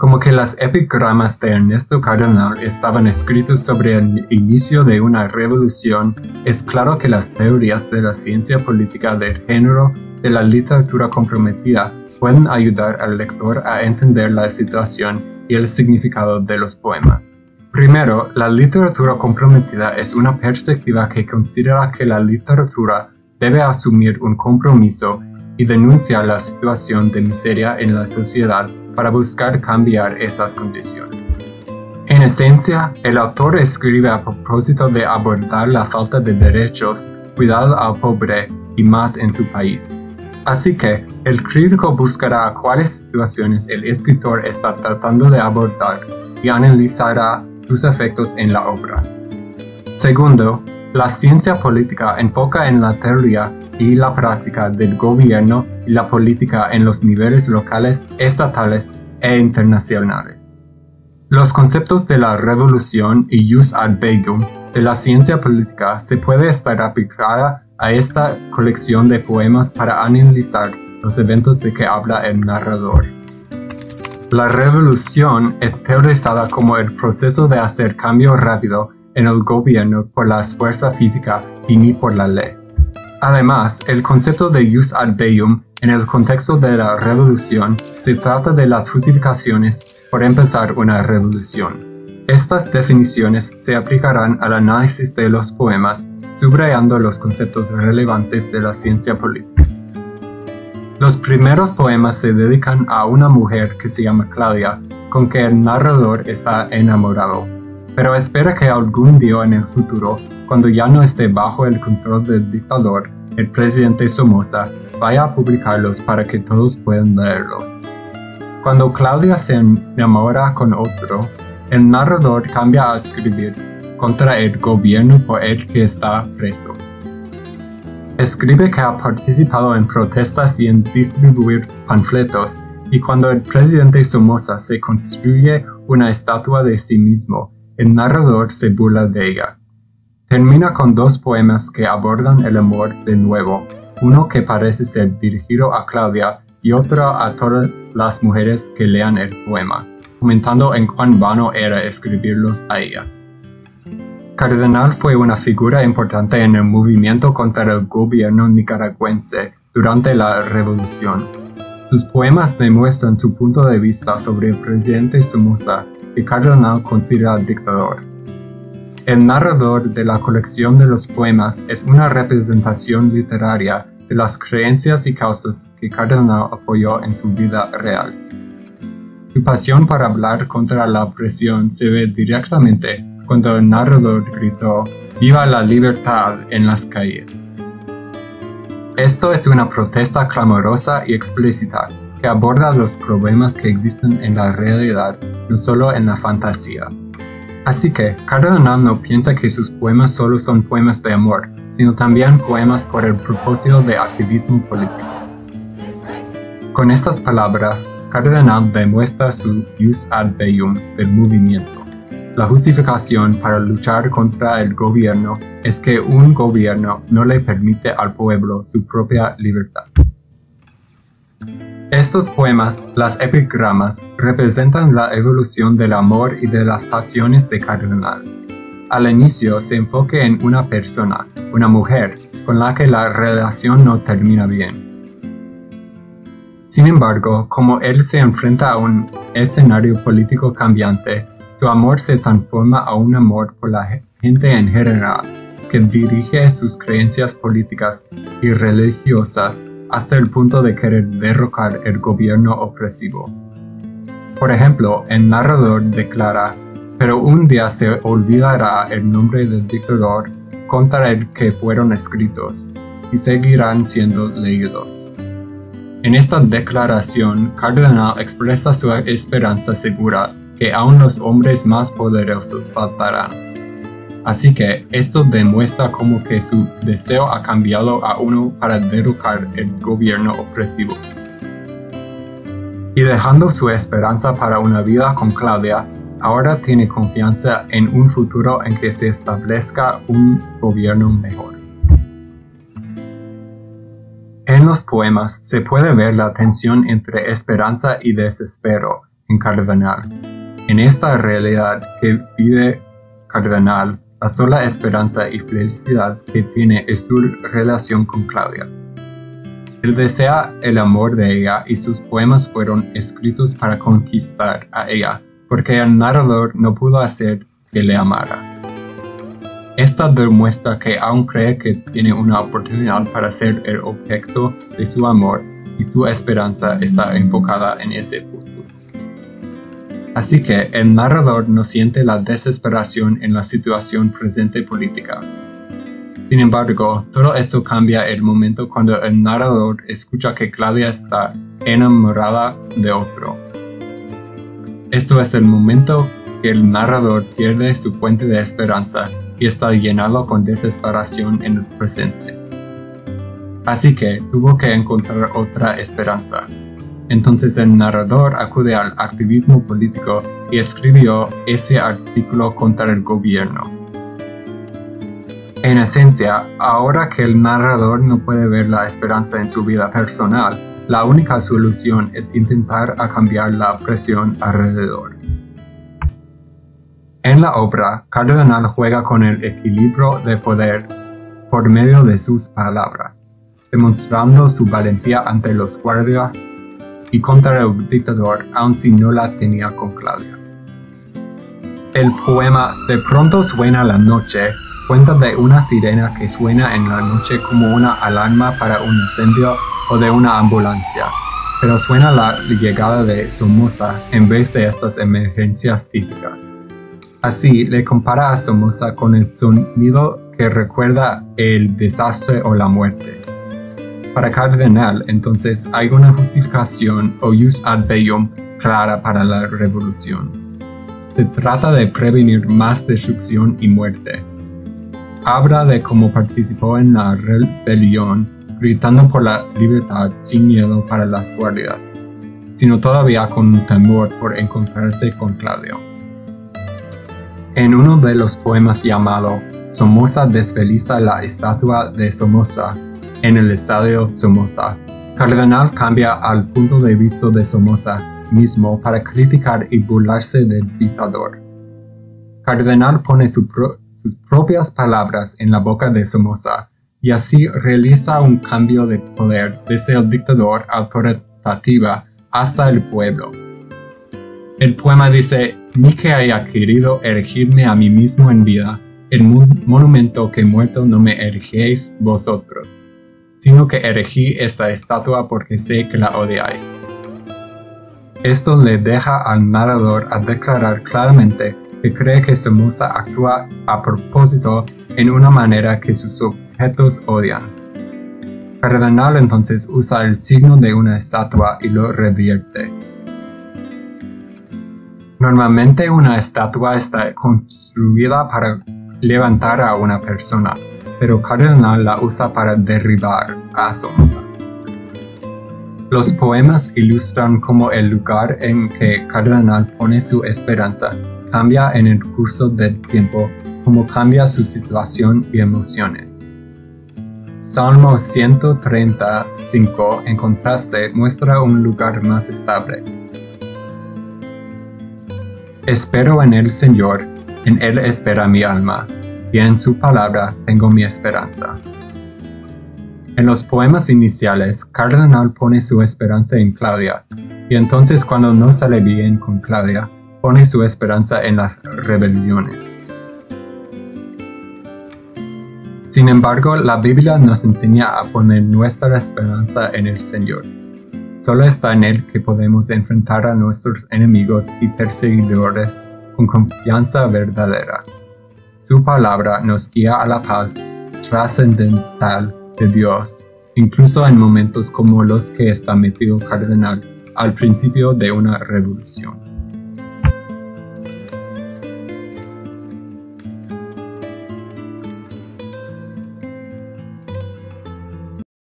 Como que las epigramas de Ernesto Cardenal estaban escritos sobre el inicio de una revolución, es claro que las teorías de la ciencia política del género de la literatura comprometida pueden ayudar al lector a entender la situación y el significado de los poemas. Primero, la literatura comprometida es una perspectiva que considera que la literatura debe asumir un compromiso y denunciar la situación de miseria en la sociedad para buscar cambiar esas condiciones. En esencia, el autor escribe a propósito de abordar la falta de derechos, cuidado al pobre y más en su país. Así que, el crítico buscará cuáles situaciones el escritor está tratando de abordar y analizará sus efectos en la obra. Segundo, la ciencia política enfoca en la teoría y la práctica del gobierno y la política en los niveles locales, estatales e internacionales. Los conceptos de la revolución y jus ad bellum de la ciencia política se puede estar aplicada a esta colección de poemas para analizar los eventos de que habla el narrador. La revolución es teorizada como el proceso de hacer cambio rápido en el gobierno por la fuerza física y ni por la ley. Además, el concepto de jus ad bellum en el contexto de la revolución se trata de las justificaciones por empezar una revolución. Estas definiciones se aplicarán al análisis de los poemas, subrayando los conceptos relevantes de la ciencia política. Los primeros poemas se dedican a una mujer que se llama Claudia, con que el narrador está enamorado, pero espera que algún día en el futuro cuando ya no esté bajo el control del dictador, el presidente Somoza vaya a publicarlos para que todos puedan leerlos. Cuando Claudia se enamora con otro, el narrador cambia a escribir contra el gobierno por el que está preso. Escribe que ha participado en protestas y en distribuir panfletos, y cuando el presidente Somoza se construye una estatua de sí mismo, el narrador se burla de ella. Termina con dos poemas que abordan el amor de nuevo, uno que parece ser dirigido a Claudia y otro a todas las mujeres que lean el poema, comentando en cuán vano era escribirlos a ella. Cardenal fue una figura importante en el movimiento contra el gobierno nicaragüense durante la revolución. Sus poemas demuestran su punto de vista sobre el presidente Somoza, que Cardenal considera dictador. El narrador de la colección de los poemas es una representación literaria de las creencias y causas que Cardenal apoyó en su vida real. Su pasión para hablar contra la opresión se ve directamente cuando el narrador gritó Viva la libertad en las calles. Esto es una protesta clamorosa y explícita que aborda los problemas que existen en la realidad, no solo en la fantasía. Así que Cardenal no piensa que sus poemas solo son poemas de amor, sino también poemas por el propósito de activismo político. Con estas palabras, Cardenal demuestra su jus ad bellum del movimiento. La justificación para luchar contra el gobierno es que un gobierno no le permite al pueblo su propia libertad. Estos poemas, las epigramas, representan la evolución del amor y de las pasiones de Cardenal. Al inicio se enfoque en una persona, una mujer, con la que la relación no termina bien. Sin embargo, como él se enfrenta a un escenario político cambiante, su amor se transforma a un amor por la gente en general, que dirige sus creencias políticas y religiosas hasta el punto de querer derrocar el gobierno opresivo. Por ejemplo, el narrador declara, pero un día se olvidará el nombre del dictador contra el que fueron escritos, y seguirán siendo leídos. En esta declaración, Cardenal expresa su esperanza segura que aún los hombres más poderosos faltarán. Así que esto demuestra que su deseo ha cambiado a uno para derrocar el gobierno opresivo. Y dejando su esperanza para una vida con Claudia, ahora tiene confianza en un futuro en que se establezca un gobierno mejor. En los poemas se puede ver la tensión entre esperanza y desespero en Cardenal. En esta realidad que vive Cardenal, la sola esperanza y felicidad que tiene es su relación con Claudia. Él desea el amor de ella y sus poemas fueron escritos para conquistar a ella, porque el narrador no pudo hacer que le amara. Esta demuestra que aún cree que tiene una oportunidad para ser el objeto de su amor y su esperanza está enfocada en ese futuro. Así que el narrador no siente la desesperación en la situación presente política. Sin embargo, todo esto cambia el momento cuando el narrador escucha que Claudia está enamorada de otro. Esto es el momento que el narrador pierde su fuente de esperanza y está llenado con desesperación en el presente. Así que tuvo que encontrar otra esperanza. Entonces el narrador acude al activismo político y escribió ese artículo contra el gobierno. En esencia, ahora que el narrador no puede ver la esperanza en su vida personal, la única solución es intentar cambiar la presión alrededor. En la obra, Cardenal juega con el equilibrio de poder por medio de sus palabras, demostrando su valentía ante los guardias y contra el dictador, aun si no la tenía con Claudia. El poema De pronto suena la noche cuenta de una sirena que suena en la noche como una alarma para un incendio o de una ambulancia, pero suena la llegada de Somoza en vez de estas emergencias típicas. Así le compara a Somoza con el sonido que recuerda el desastre o la muerte. Para Cardenal, entonces, hay una justificación o jus ad bellum clara para la revolución. Se trata de prevenir más destrucción y muerte. Habla de cómo participó en la rebelión, gritando por la libertad sin miedo para las guardias, sino todavía con un temor por encontrarse con Claudio. En uno de los poemas llamado Somoza desfeliza la estatua de Somoza en el estadio Somoza, Cardenal cambia al punto de vista de Somoza mismo para criticar y burlarse del dictador. Cardenal pone sus propias palabras en la boca de Somoza y así realiza un cambio de poder desde el dictador autoritativa hasta el pueblo. El poema dice, ni que haya querido erigirme a mí mismo en vida, el monumento que muerto no me erigéis vosotros, sino que erigí esta estatua porque sé que la odiáis. Esto le deja al narrador a declarar claramente que cree que Somoza actúa a propósito en una manera que sus objetos odian. Cardenal entonces usa el signo de una estatua y lo revierte. Normalmente una estatua está construida para levantar a una persona, pero Cardenal la usa para derribar a Somoza. Los poemas ilustran cómo el lugar en que Cardenal pone su esperanza cambia en el curso del tiempo, como cambia su situación y emociones. Salmo 135, en contraste, muestra un lugar más estable, Espero en el Señor, en Él espera mi alma, y en su palabra tengo mi esperanza. En los poemas iniciales, Cardenal pone su esperanza en Claudia, y entonces cuando no sale bien con Claudia, pone su esperanza en las rebeliones. Sin embargo, la Biblia nos enseña a poner nuestra esperanza en el Señor. Solo está en Él que podemos enfrentar a nuestros enemigos y perseguidores con confianza verdadera. Su palabra nos guía a la paz trascendental de Dios, incluso en momentos como los que está metido Cardenal al principio de una revolución.